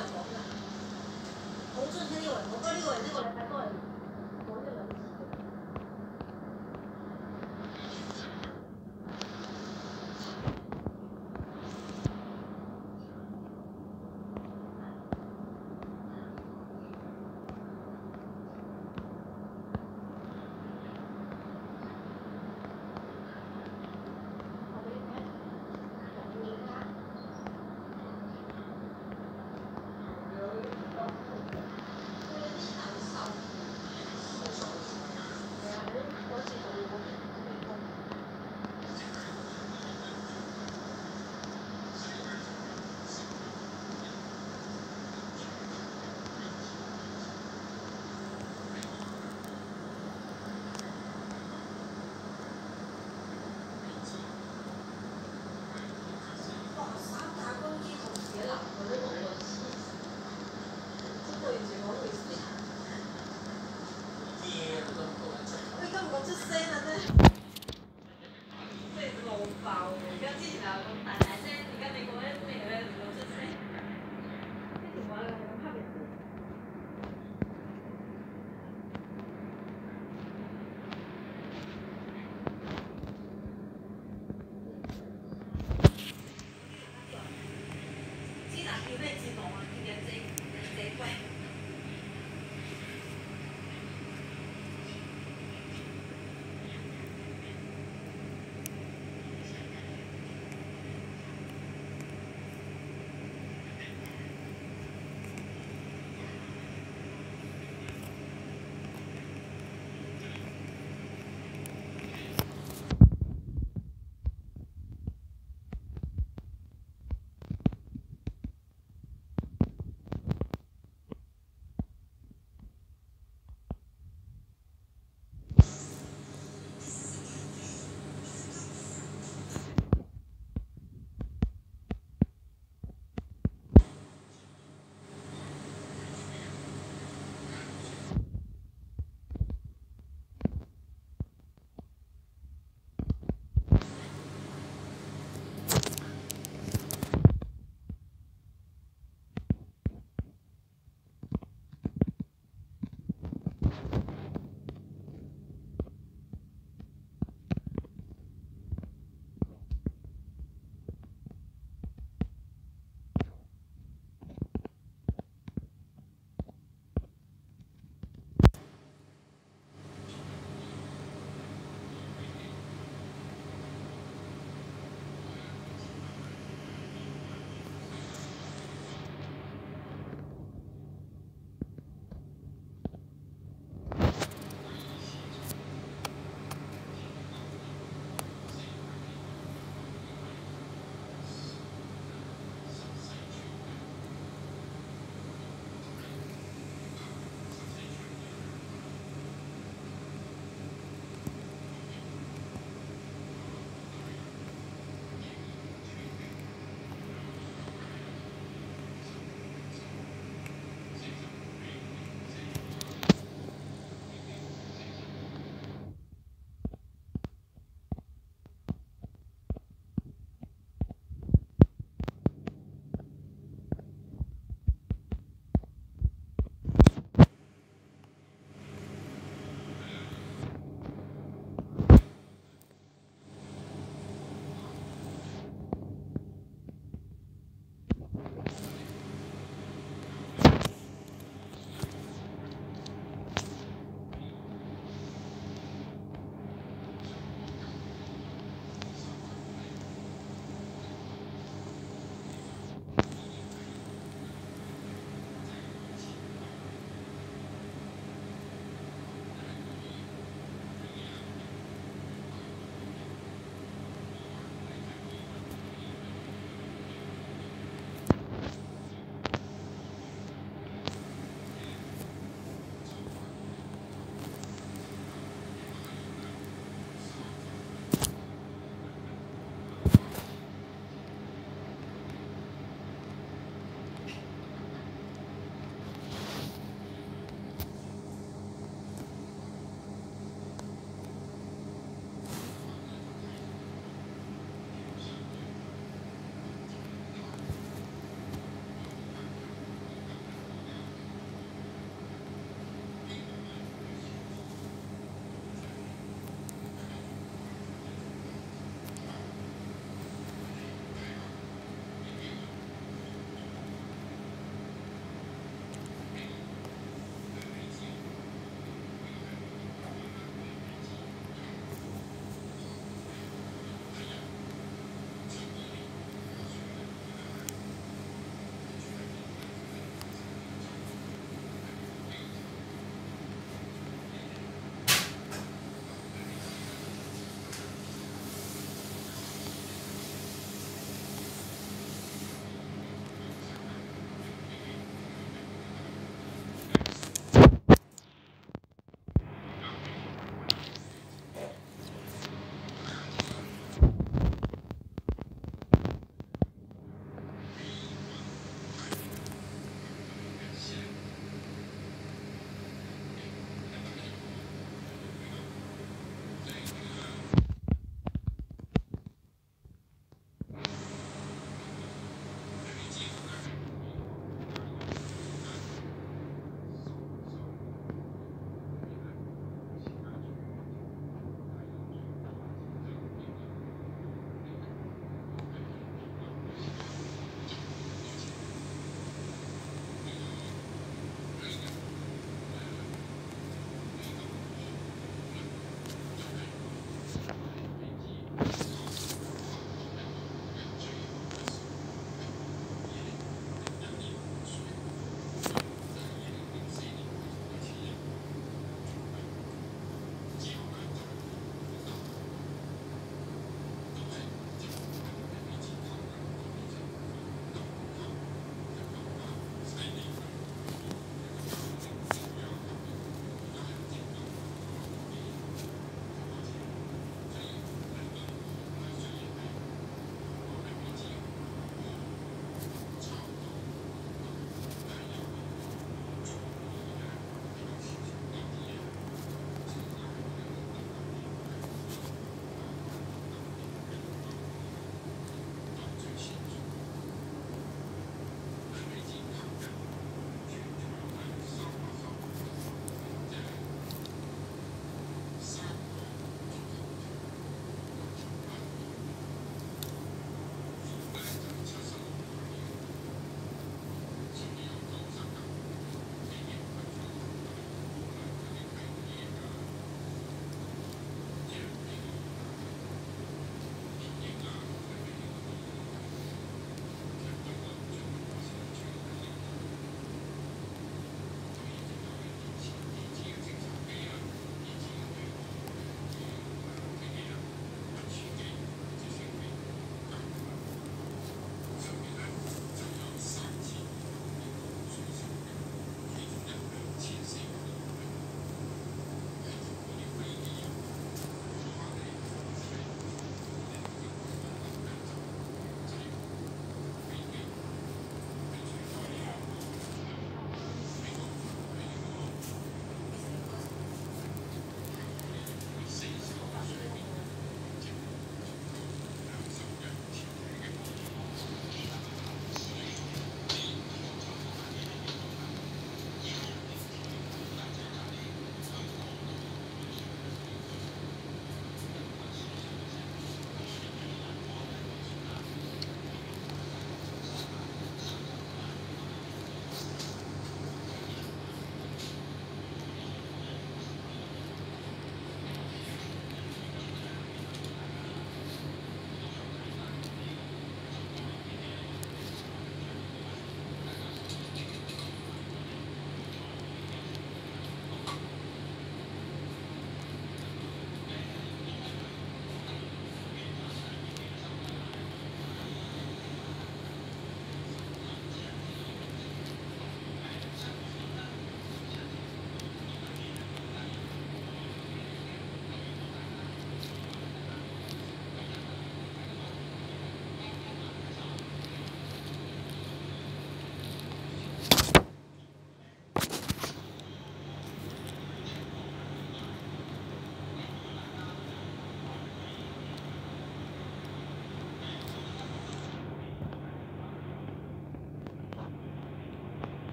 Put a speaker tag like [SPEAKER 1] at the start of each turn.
[SPEAKER 1] 做。